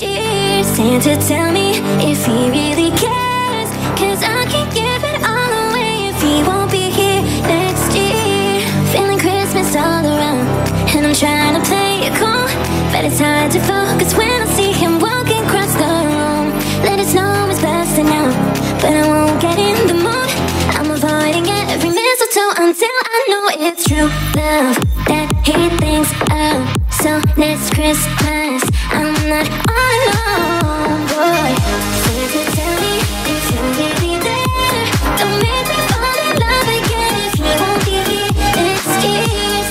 year. Santa, tell me if he really cares. Cause I can't give it all away if he won't be here next year. Feeling Christmas all around. And I'm trying to play it cool. But it's hard to focus when I see him walking across the room. Let it snow is busting out. But I won't get in the mood. I'm avoiding every mistletoe until I know it's true love that he thinks of. So next Christmas,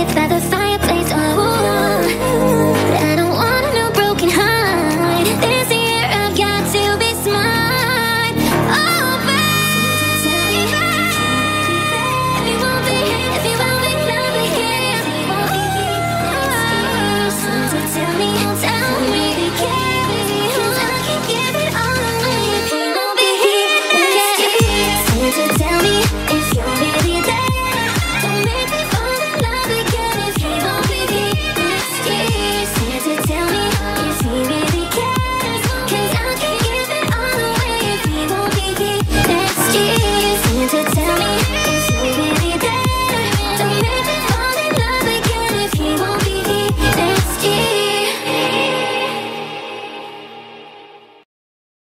25th by the fire